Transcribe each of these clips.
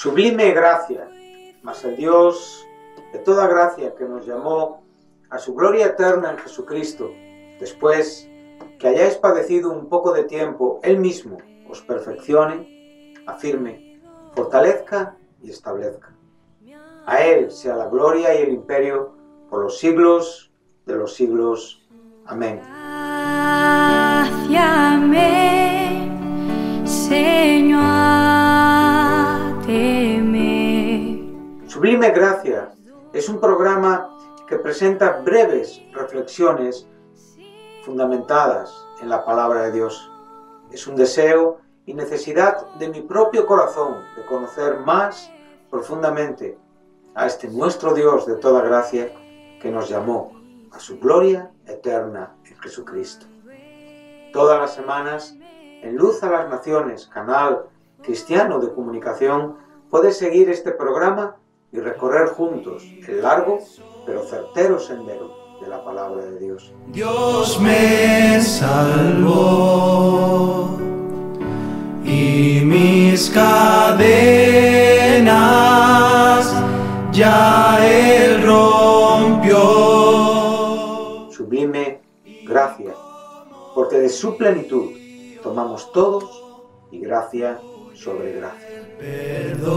Sublime gracia, mas el Dios de toda gracia que nos llamó a su gloria eterna en Jesucristo, después que hayáis padecido un poco de tiempo, Él mismo os perfeccione, afirme, fortalezca y establezca. A Él sea la gloria y el imperio por los siglos de los siglos. Amén. Sublime Gracia es un programa que presenta breves reflexiones fundamentadas en la palabra de Dios. Es un deseo y necesidad de mi propio corazón de conocer más profundamente a este nuestro Dios de toda gracia que nos llamó a su gloria eterna en Jesucristo. Todas las semanas, en Luz a las Naciones, canal cristiano de comunicación, puedes seguir este programa y recorrer juntos el largo pero certero sendero de la palabra de Dios. Dios me salvó y mis cadenas ya él gracia, porque de su plenitud tomamos todos y gracia sobre gracia. Perdón,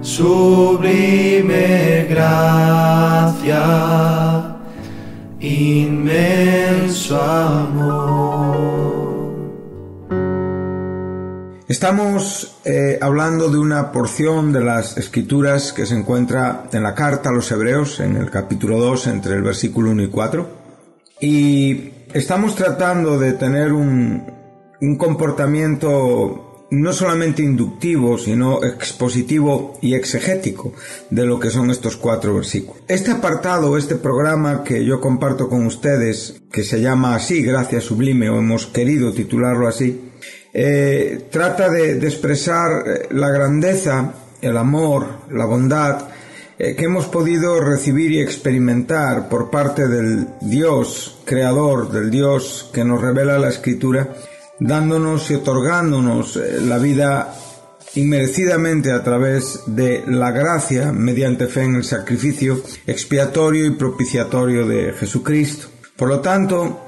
sublime gracia, inmenso Estamos eh, hablando de una porción de las escrituras que se encuentra en la carta a los hebreos, en el capítulo 2, entre el versículo 1 y 4. Y estamos tratando de tener un, un comportamiento no solamente inductivo, sino expositivo y exegético de lo que son estos cuatro versículos. Este apartado, este programa que yo comparto con ustedes, que se llama así, Gracia Sublime, o hemos querido titularlo así, eh, trata de, expresar eh, la grandeza, el amor, la bondad eh, que hemos podido recibir y experimentar por parte del Dios creador, del Dios que nos revela la Escritura, dándonos y otorgándonos la vida inmerecidamente a través de la gracia mediante fe en el sacrificio expiatorio y propiciatorio de Jesucristo. Por lo tanto,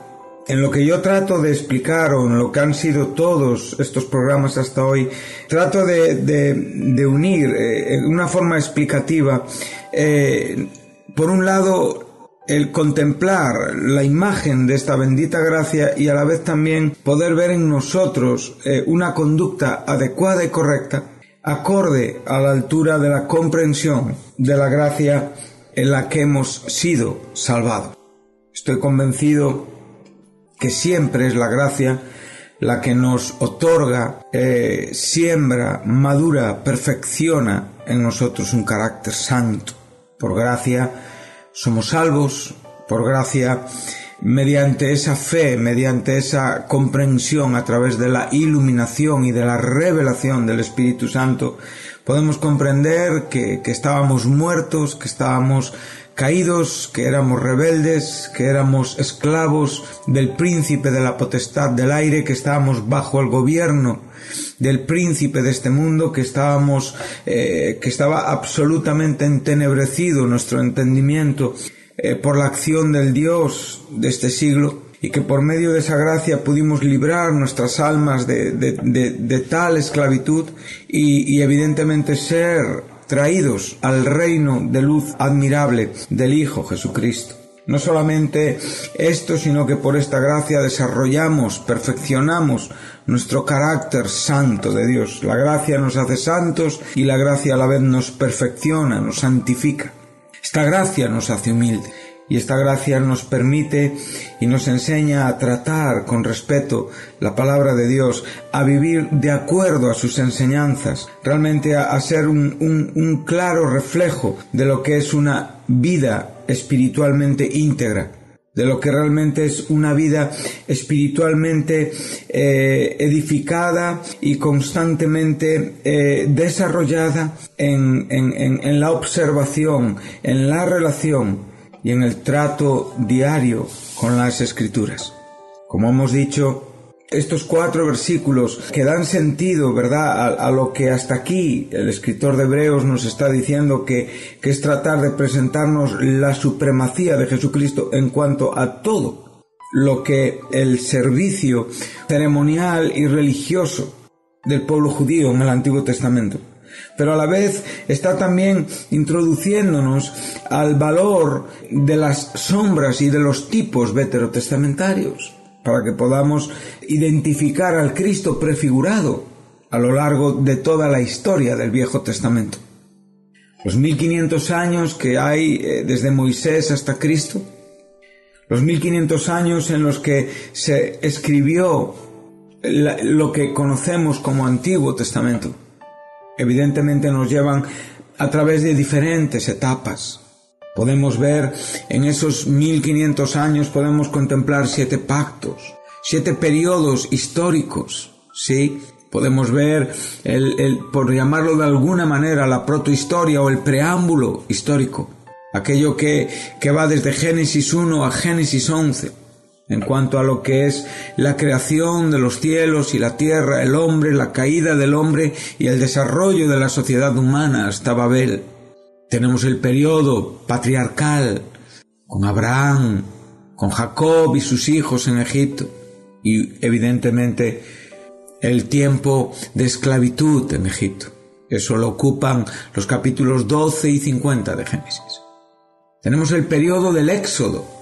en lo que yo trato de explicar o en lo que han sido todos estos programas hasta hoy, trato de, unir eh, una forma explicativa, eh, por un lado, el contemplar la imagen de esta bendita gracia y a la vez también poder ver en nosotros eh, una conducta adecuada y correcta, acorde a la altura de la comprensión de la gracia en la que hemos sido salvados. Estoy convencido que siempre es la gracia la que nos otorga, eh, siembra, madura, perfecciona en nosotros un carácter santo. Por gracia somos salvos, por gracia, mediante esa fe, mediante esa comprensión a través de la iluminación y de la revelación del Espíritu Santo, podemos comprender que, que estábamos muertos, que estábamos caídos, que éramos rebeldes, que éramos esclavos del príncipe de la potestad del aire, que estábamos bajo el gobierno del príncipe de este mundo, que estábamos, eh, que estaba absolutamente entenebrecido nuestro entendimiento eh, por la acción del Dios de este siglo y que por medio de esa gracia pudimos librar nuestras almas de, tal esclavitud y evidentemente ser traídos al reino de luz admirable del Hijo Jesucristo. No solamente esto, sino que por esta gracia desarrollamos, perfeccionamos nuestro carácter santo de Dios. La gracia nos hace santos y la gracia a la vez nos perfecciona, nos santifica. Esta gracia nos hace humildes y esta gracia nos permite y nos enseña a tratar con respeto la palabra de Dios, a vivir de acuerdo a sus enseñanzas, realmente a, ser un, un, claro reflejo de lo que es una vida espiritualmente íntegra. de lo que realmente es una vida espiritualmente eh, edificada y constantemente eh, desarrollada en, en, en la observación, en la relación y en el trato diario con las escrituras. Como hemos dicho, estos cuatro versículos que dan sentido, ¿verdad?, a, lo que hasta aquí el escritor de Hebreos nos está diciendo que, que es tratar de presentarnos la supremacía de Jesucristo en cuanto a todo lo que el servicio ceremonial y religioso del pueblo judío en el Antiguo Testamento. Pero a la vez está también introduciéndonos al valor de las sombras y de los tipos veterotestamentarios para que podamos identificar al Cristo prefigurado a lo largo de toda la historia del Viejo Testamento. Los 1500 años que hay eh, desde Moisés hasta Cristo, los 1500 años en los que se escribió lo que conocemos como Antiguo Testamento, evidentemente nos llevan a través de diferentes etapas, Podemos ver en esos 1500 años, podemos contemplar siete pactos, siete periodos históricos, ¿sí? Podemos ver, el, el, por llamarlo de alguna manera, la protohistoria o el preámbulo histórico, aquello que, que va desde Génesis 1 a Génesis 11, en cuanto a lo que es la creación de los cielos y la tierra, el hombre, la caída del hombre y el desarrollo de la sociedad humana hasta Babel. Tenemos el periodo patriarcal con Abraham, con Jacob y sus hijos en Egipto y evidentemente el tiempo de esclavitud en Egipto. Eso lo ocupan los capítulos 12 y 50 de Génesis. Tenemos el periodo del Éxodo,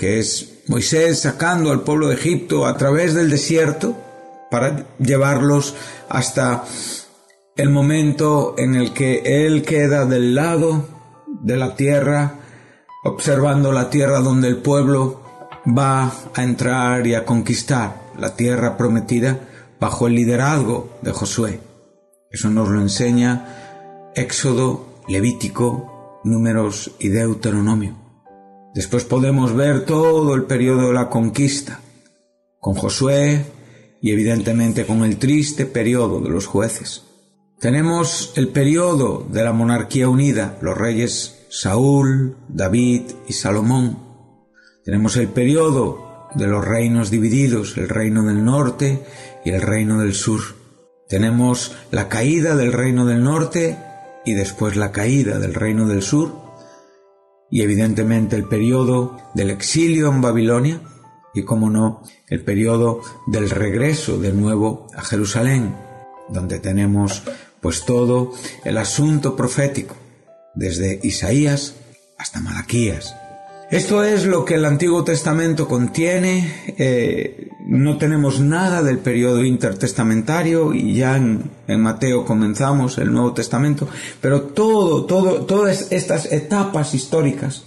que es Moisés sacando al pueblo de Egipto a través del desierto para llevarlos hasta el momento en el que él queda del lado de la tierra, observando la tierra donde el pueblo va a entrar y a conquistar la tierra prometida bajo el liderazgo de Josué. Eso nos lo enseña Éxodo, Levítico, Números y Deuteronomio. Después podemos ver todo el periodo de la conquista, con Josué y evidentemente con el triste periodo de los jueces. Tenemos el periodo de la monarquía unida, los reyes Saúl, David y Salomón. Tenemos el periodo de los reinos divididos, el reino del norte y el reino del sur. Tenemos la caída del reino del norte y después la caída del reino del sur y evidentemente el periodo del exilio en Babilonia y, como no, el periodo del regreso de nuevo a Jerusalén, donde tenemos pues todo el asunto profético, desde Isaías hasta Malaquías. Esto es lo que el Antiguo Testamento contiene. Eh, no tenemos nada del periodo intertestamentario y ya en, en, Mateo comenzamos el Nuevo Testamento, pero todo, todo, todas estas etapas históricas.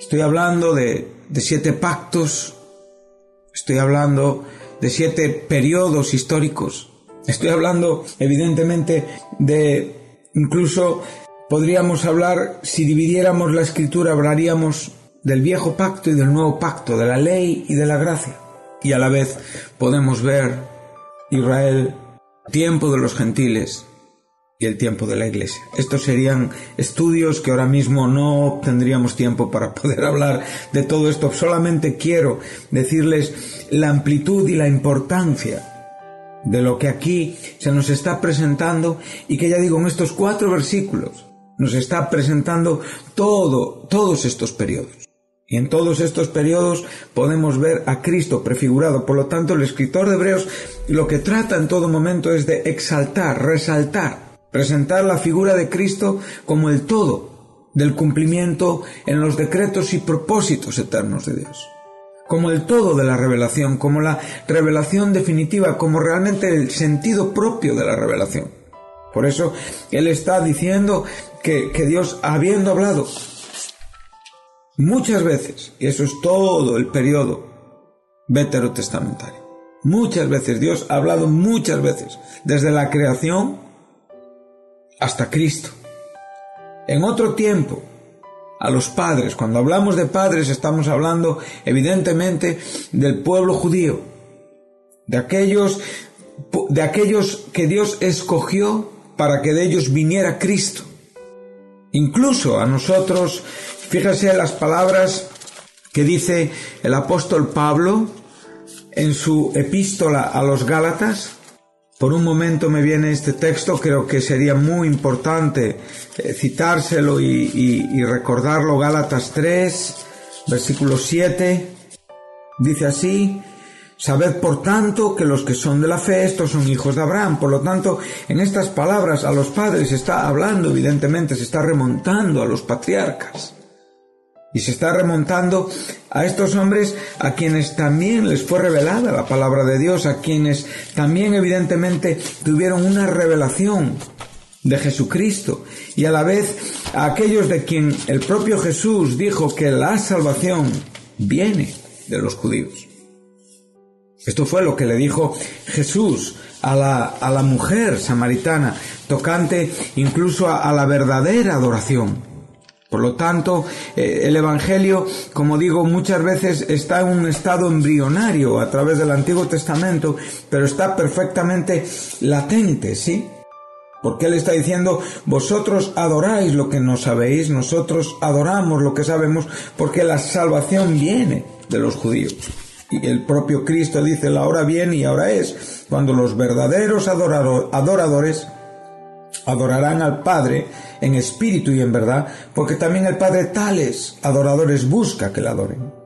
Estoy hablando de, de siete pactos, estoy hablando de siete periodos históricos, Estoy hablando, evidentemente, de incluso podríamos hablar, si dividiéramos la escritura, hablaríamos del viejo pacto y del nuevo pacto, de la ley y de la gracia. Y a la vez podemos ver Israel, tiempo de los gentiles y el tiempo de la iglesia. Estos serían estudios que ahora mismo no tendríamos tiempo para poder hablar de todo esto. Solamente quiero decirles la amplitud y la importancia de lo que aquí se nos está presentando y que ya digo en estos cuatro versículos nos está presentando todo, todos estos periodos. Y en todos estos periodos podemos ver a Cristo prefigurado. Por lo tanto, el escritor de Hebreos lo que trata en todo momento es de exaltar, resaltar, presentar la figura de Cristo como el todo del cumplimiento en los decretos y propósitos eternos de Dios como el todo de la revelación, como la revelación definitiva, como realmente el sentido propio de la revelación. Por eso Él está diciendo que, que Dios, habiendo hablado muchas veces, y eso es todo el periodo veterotestamentario, muchas veces, Dios ha hablado muchas veces, desde la creación hasta Cristo. En otro tiempo, a los padres. Cuando hablamos de padres estamos hablando evidentemente del pueblo judío, de aquellos, de aquellos que Dios escogió para que de ellos viniera Cristo. Incluso a nosotros, fíjese las palabras que dice el apóstol Pablo en su epístola a los Gálatas. Por un momento me viene este texto, creo que sería muy importante eh, citárselo y, y, y recordarlo. Gálatas 3, versículo 7, dice así, Sabed por tanto que los que son de la fe, estos son hijos de Abraham. Por lo tanto, en estas palabras a los padres se está hablando, evidentemente, se está remontando a los patriarcas. Y se está remontando a estos hombres a quienes también les fue revelada la palabra de Dios, a quienes también evidentemente tuvieron una revelación de Jesucristo y a la vez a aquellos de quien el propio Jesús dijo que la salvación viene de los judíos. Esto fue lo que le dijo Jesús a la, a la mujer samaritana, tocante incluso a, a la verdadera adoración. Por lo tanto, eh, el Evangelio, como digo, muchas veces está en un estado embrionario a través del Antiguo Testamento, pero está perfectamente latente, ¿sí? Porque Él está diciendo, vosotros adoráis lo que no sabéis, nosotros adoramos lo que sabemos, porque la salvación viene de los judíos. Y el propio Cristo dice, la hora viene y ahora es, cuando los verdaderos adoradores adorarán al Padre en espíritu y en verdad, porque también el Padre tales adoradores busca que le adoren.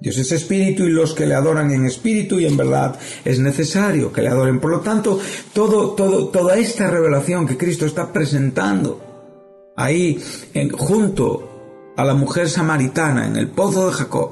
Dios es espíritu y los que le adoran en espíritu y en verdad es necesario que le adoren. Por lo tanto, todo, todo, toda esta revelación que Cristo está presentando ahí en, junto a la mujer samaritana en el pozo de Jacob,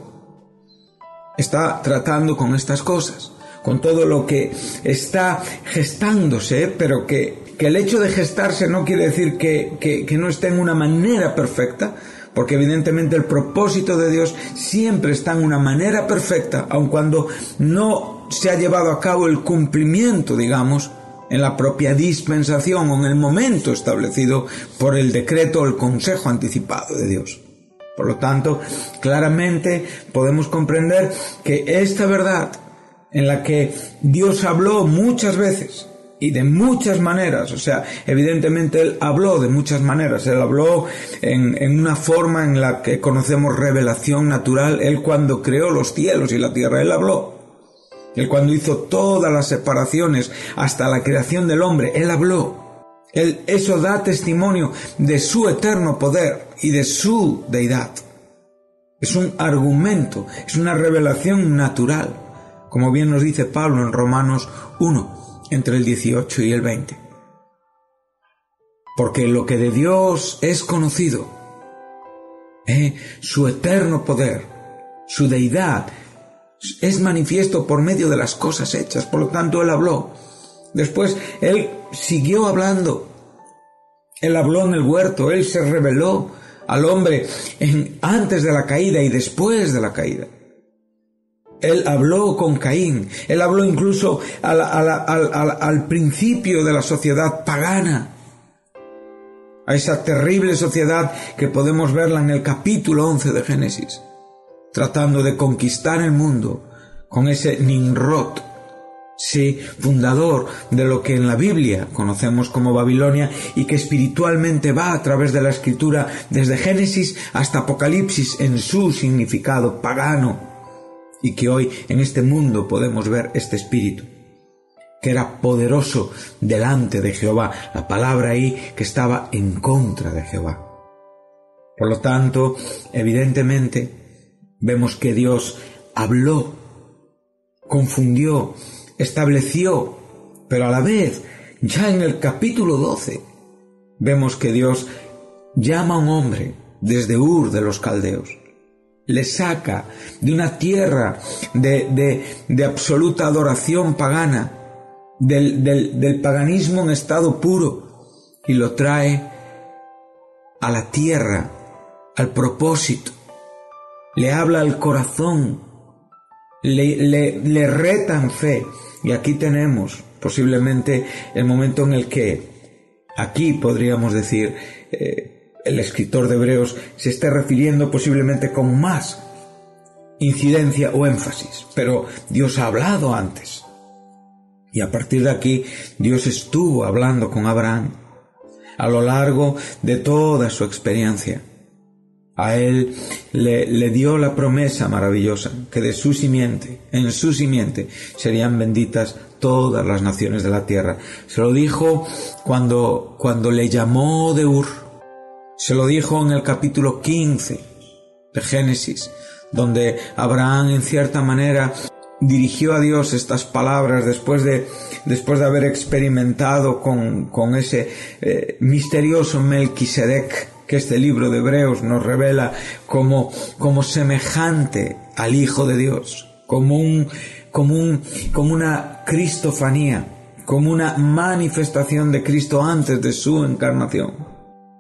está tratando con estas cosas, con todo lo que está gestándose, pero que que el hecho de gestarse no quiere decir que, que, que, no esté en una manera perfecta, porque evidentemente el propósito de Dios siempre está en una manera perfecta, aun cuando no se ha llevado a cabo el cumplimiento, digamos, en la propia dispensación o en el momento establecido por el decreto o el consejo anticipado de Dios. Por lo tanto, claramente podemos comprender que esta verdad en la que Dios habló muchas veces, y de muchas maneras, o sea, evidentemente él habló de muchas maneras, él habló en, en, una forma en la que conocemos revelación natural, él cuando creó los cielos y la tierra, él habló. Él cuando hizo todas las separaciones hasta la creación del hombre, él habló. Él, eso da testimonio de su eterno poder y de su deidad. Es un argumento, es una revelación natural, como bien nos dice Pablo en Romanos 1 entre el 18 y el 20. Porque lo que de Dios es conocido, eh, su eterno poder, su deidad, es manifiesto por medio de las cosas hechas. Por lo tanto, Él habló. Después, Él siguió hablando. Él habló en el huerto, Él se reveló al hombre en, antes de la caída y después de la caída. Él habló con Caín, él habló incluso al, principio de la sociedad pagana, a esa terrible sociedad que podemos verla en el capítulo 11 de Génesis, tratando de conquistar el mundo con ese Nimrod, sí, fundador de lo que en la Biblia conocemos como Babilonia y que espiritualmente va a través de la escritura desde Génesis hasta Apocalipsis en su significado pagano y que hoy en este mundo podemos ver este espíritu que era poderoso delante de Jehová, la palabra ahí que estaba en contra de Jehová. Por lo tanto, evidentemente, vemos que Dios habló, confundió, estableció, pero a la vez, ya en el capítulo 12, vemos que Dios llama a un hombre desde Ur de los Caldeos le saca de una tierra de, de, de absoluta adoración pagana, del, del, del paganismo en estado puro, y lo trae a la tierra, al propósito, le habla al corazón, le, le, le reta en fe. Y aquí tenemos posiblemente el momento en el que, aquí podríamos decir, eh, el escritor de Hebreos se esté refiriendo posiblemente con más incidencia o énfasis, pero Dios ha hablado antes. Y a partir de aquí, Dios estuvo hablando con Abraham a lo largo de toda su experiencia. A él le, le, dio la promesa maravillosa que de su simiente, en su simiente, serían benditas todas las naciones de la tierra. Se lo dijo cuando, cuando le llamó de Ur. Se lo dijo en el capítulo 15 de Génesis, donde Abraham en cierta manera dirigió a Dios estas palabras después de, después de haber experimentado con, con ese eh, misterioso Melquisedec que este libro de Hebreos nos revela como, como semejante al Hijo de Dios, como un, como un, como una cristofanía, como una manifestación de Cristo antes de su encarnación.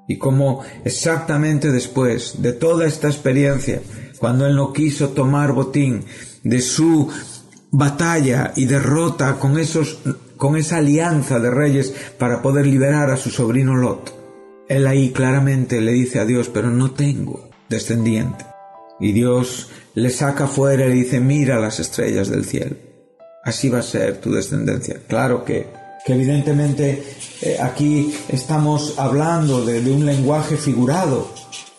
Y como exactamente después de toda esta experiencia, cuando Él no quiso tomar botín de su batalla y derrota con esos, con esa alianza de reyes para poder liberar a su sobrino Lot. Él ahí claramente le dice a Dios, pero no tengo descendiente. Y Dios le saca fuera y le dice, mira las estrellas del cielo. Así va a ser tu descendencia. Claro que, que evidentemente eh, aquí estamos hablando de, de, un lenguaje figurado,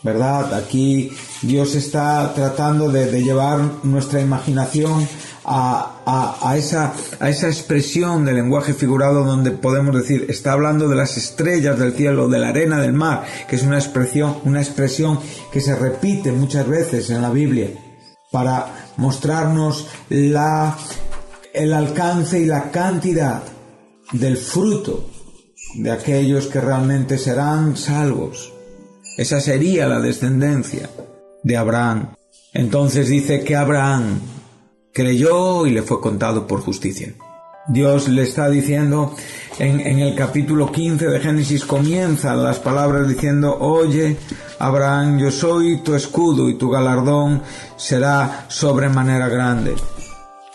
¿verdad? Aquí Dios está tratando de, de llevar nuestra imaginación a, a, a, esa, a esa expresión del lenguaje figurado donde podemos decir, está hablando de las estrellas del cielo, de la arena del mar, que es una expresión, una expresión que se repite muchas veces en la Biblia para mostrarnos la, el alcance y la cantidad del fruto de aquellos que realmente serán salvos. Esa sería la descendencia de Abraham. Entonces dice que Abraham creyó y le fue contado por justicia. Dios le está diciendo en, el capítulo 15 de Génesis comienzan las palabras diciendo, oye, Abraham, yo soy tu escudo y tu galardón será sobremanera grande.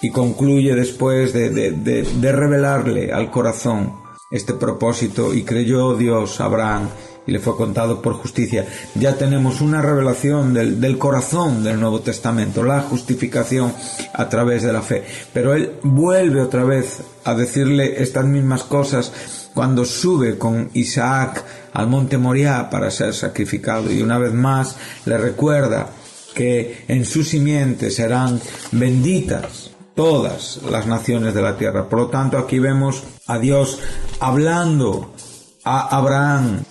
Y concluye después de, de, revelarle al corazón este propósito y creyó Dios, Abraham, y le fue contado por justicia. Ya tenemos una revelación del, del, corazón del Nuevo Testamento, la justificación a través de la fe. Pero él vuelve otra vez a decirle estas mismas cosas cuando sube con Isaac al monte Moriah para ser sacrificado y una vez más le recuerda que en su simiente serán benditas todas las naciones de la tierra. Por lo tanto, aquí vemos a Dios hablando a Abraham,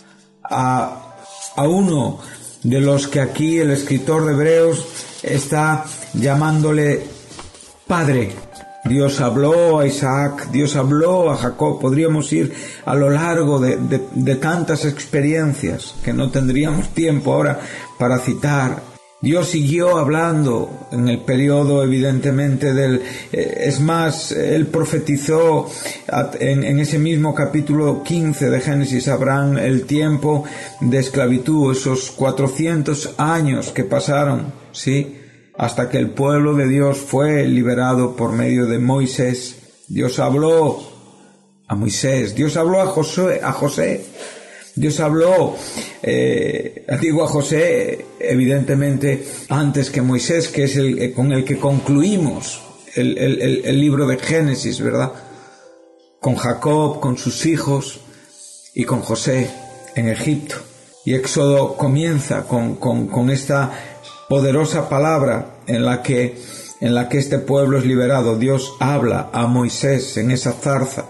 a, a uno de los que aquí el escritor de Hebreos está llamándole Padre. Dios habló a Isaac, Dios habló a Jacob. Podríamos ir a lo largo de, de, de, tantas experiencias que no tendríamos tiempo ahora para citar. Dios siguió hablando en el periodo evidentemente del... Eh, es más, él profetizó en, ese mismo capítulo 15 de Génesis, Abraham, el tiempo de esclavitud, esos 400 años que pasaron, ¿sí? Hasta que el pueblo de Dios fue liberado por medio de Moisés. Dios habló a Moisés, Dios habló a José, a José Dios habló, eh, digo a José, evidentemente, antes que Moisés, que es el eh, con el que concluimos el, el, el, libro de Génesis, ¿verdad? Con Jacob, con sus hijos y con José en Egipto. Y Éxodo comienza con, con, con esta poderosa palabra en la que en la que este pueblo es liberado. Dios habla a Moisés en esa zarza.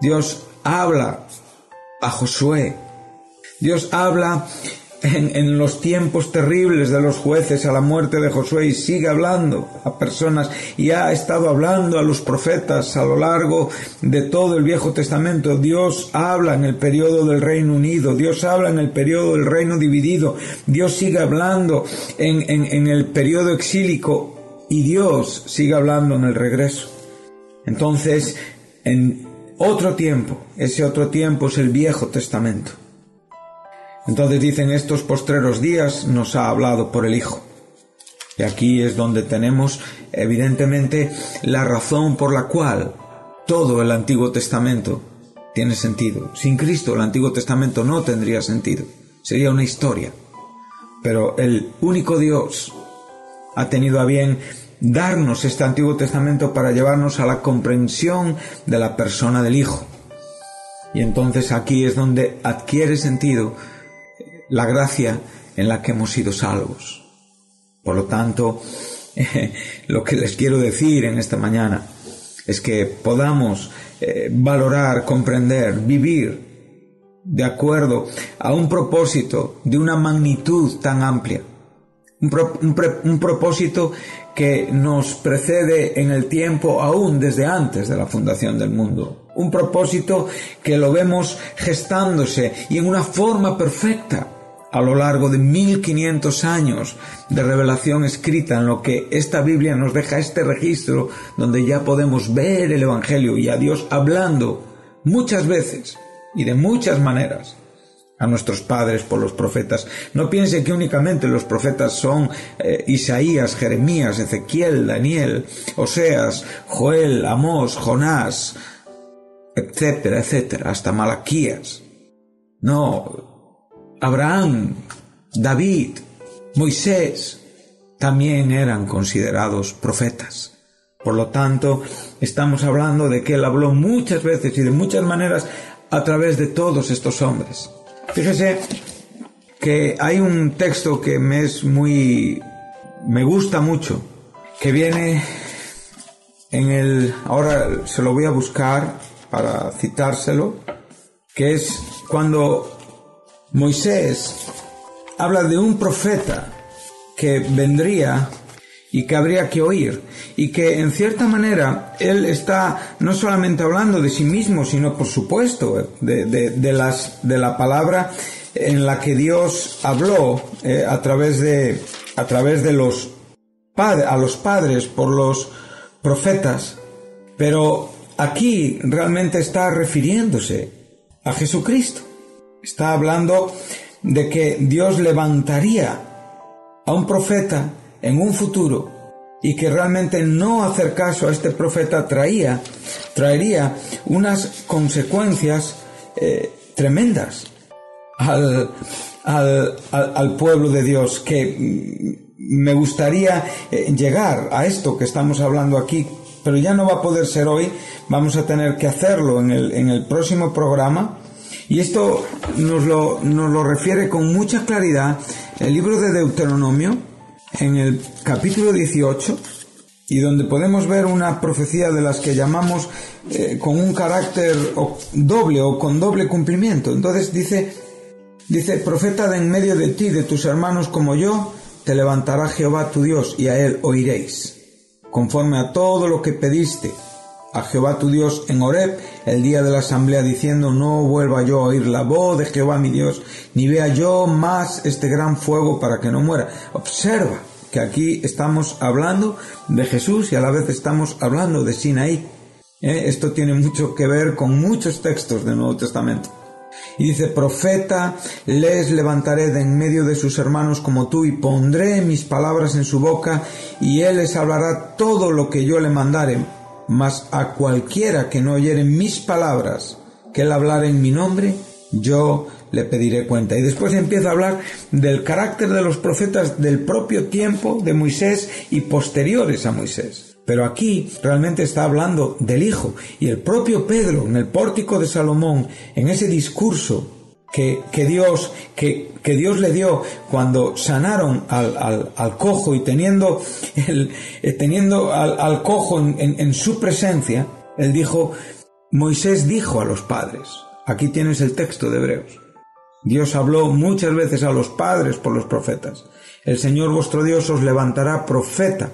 Dios habla a Josué Dios habla en, los tiempos terribles de los jueces a la muerte de Josué y sigue hablando a personas y ha estado hablando a los profetas a lo largo de todo el Viejo Testamento. Dios habla en el periodo del Reino Unido, Dios habla en el periodo del Reino dividido, Dios sigue hablando en, en, en el periodo exílico y Dios sigue hablando en el regreso. Entonces, en otro tiempo, ese otro tiempo es el Viejo Testamento. Entonces dicen estos postreros días nos ha hablado por el Hijo. Y aquí es donde tenemos evidentemente la razón por la cual todo el Antiguo Testamento tiene sentido. Sin Cristo el Antiguo Testamento no tendría sentido. sería una historia. Pero el único Dios ha tenido a bien darnos este Antiguo Testamento para llevarnos a la comprensión de la persona del Hijo. Y entonces aquí es donde adquiere sentido la gracia en la que hemos sido salvos. Por lo tanto, lo que les quiero decir en esta mañana es que podamos eh, valorar, comprender, vivir de acuerdo a un propósito de una magnitud tan amplia. Un, un propósito que nos precede en el tiempo aún desde antes de la fundación del mundo. Un propósito que lo vemos gestándose y en una forma perfecta a lo largo de 1500 años de revelación escrita en lo que esta Biblia nos deja este registro donde ya podemos ver el Evangelio y a Dios hablando muchas veces y de muchas maneras a nuestros padres por los profetas. No piense que únicamente los profetas son eh, Isaías, Jeremías, Ezequiel, Daniel, Oseas, Joel, Amós, Jonás, etcétera, etcétera, hasta Malaquías. No, Abraham, David, Moisés también eran considerados profetas. Por lo tanto, estamos hablando de que él habló muchas veces y de muchas maneras a través de todos estos hombres. Fíjese que hay un texto que me es muy me gusta mucho, que viene en el ahora se lo voy a buscar para citárselo, que es cuando Moisés habla de un profeta que vendría y que habría que oír y que en cierta manera él está no solamente hablando de sí mismo sino por supuesto de, de- las de la palabra en la que Dios habló eh, a través de a través de los a los padres por los profetas. Pero aquí realmente está refiriéndose a Jesucristo está hablando de que Dios levantaría a un profeta en un futuro y que realmente no hacer caso a este profeta traía, traería unas consecuencias eh, tremendas al, al, al- pueblo de Dios que mm, me gustaría eh, llegar a esto que estamos hablando aquí, pero ya no va a poder ser hoy, vamos a tener que hacerlo en el, en el próximo programa. Y esto nos lo, nos lo refiere con mucha claridad el libro de Deuteronomio, en el capítulo 18, y donde podemos ver una profecía de las que llamamos eh, con un carácter doble o con doble cumplimiento. Entonces dice, dice, profeta de en medio de ti, de tus hermanos como yo, te levantará Jehová tu Dios y a él oiréis, conforme a todo lo que pediste a Jehová tu Dios en Horeb el día de la asamblea diciendo no vuelva yo a oír la voz de Jehová mi Dios ni vea yo más este gran fuego para que no muera. Observa que aquí estamos hablando de Jesús y a la vez estamos hablando de Sinaí. ¿Eh? Esto tiene mucho que ver con muchos textos del Nuevo Testamento. Y dice, profeta, les levantaré de en medio de sus hermanos como tú y pondré mis palabras en su boca y él les hablará todo lo que yo le mandare. Mas a cualquiera que no oyere mis palabras, que él hablara en mi nombre, yo le pediré cuenta. Y después empieza a hablar del carácter de los profetas del propio tiempo de Moisés y posteriores a Moisés. Pero aquí realmente está hablando del Hijo. Y el propio Pedro, en el pórtico de Salomón, en ese discurso que, que Dios, que, que Dios le dio cuando sanaron al, al, cojo y teniendo, el, eh, teniendo al, cojo en, en- en su presencia, él dijo, Moisés dijo a los padres, aquí tienes el texto de Hebreos, Dios habló muchas veces a los padres por los profetas, el Señor vuestro Dios os levantará profeta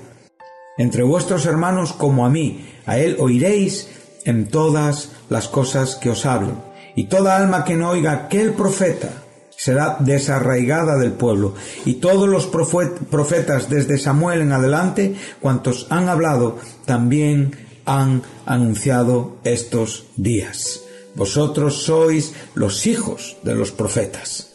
entre vuestros hermanos como a mí, a él oiréis en todas las cosas que os hablen. Y toda alma que no oiga aquel profeta será desarraigada del pueblo. Y todos los profet- profetas desde Samuel en adelante, cuantos han hablado, también han anunciado estos días. Vosotros sois los hijos de los profetas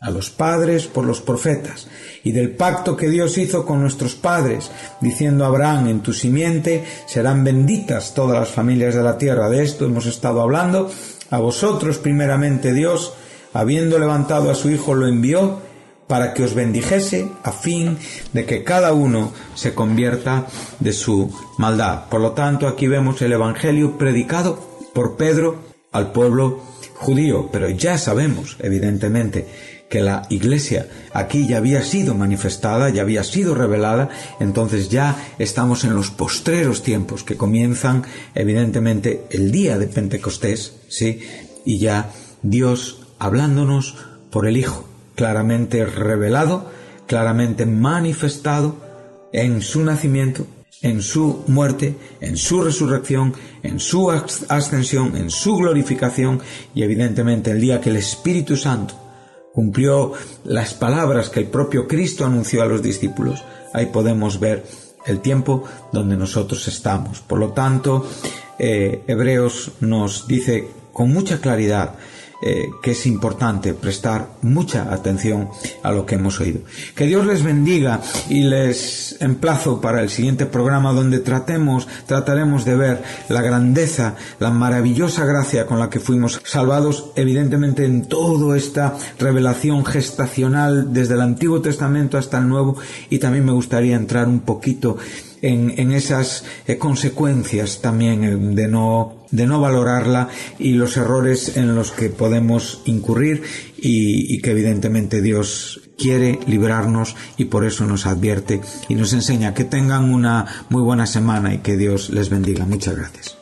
a los padres por los profetas, y del pacto que Dios hizo con nuestros padres, diciendo a Abraham, en tu simiente serán benditas todas las familias de la tierra. De esto hemos estado hablando. A vosotros, primeramente Dios, habiendo levantado a su Hijo, lo envió para que os bendijese a fin de que cada uno se convierta de su maldad. Por lo tanto, aquí vemos el Evangelio predicado por Pedro al pueblo judío, pero ya sabemos, evidentemente, que la iglesia aquí ya había sido manifestada, ya había sido revelada, entonces ya estamos en los postreros tiempos que comienzan evidentemente el día de Pentecostés, ¿sí? Y ya Dios hablándonos por el Hijo, claramente revelado, claramente manifestado en su nacimiento, en su muerte, en su resurrección, en su ascensión, en su glorificación y evidentemente el día que el Espíritu Santo cumplió las palabras que el propio Cristo anunció a los discípulos. Ahí podemos ver el tiempo donde nosotros estamos. Por lo tanto, eh, Hebreos nos dice con mucha claridad eh, que es importante prestar mucha atención a lo que hemos oído. Que Dios les bendiga y les emplazo para el siguiente programa donde tratemos, trataremos de ver la grandeza, la maravillosa gracia con la que fuimos salvados, evidentemente en toda esta revelación gestacional desde el Antiguo Testamento hasta el Nuevo y también me gustaría entrar un poquito en, esas eh, consecuencias también eh, de no, de no valorarla y los errores en los que podemos incurrir y, que evidentemente Dios quiere librarnos y por eso nos advierte y nos enseña que tengan una muy buena semana y que Dios les bendiga. Muchas gracias.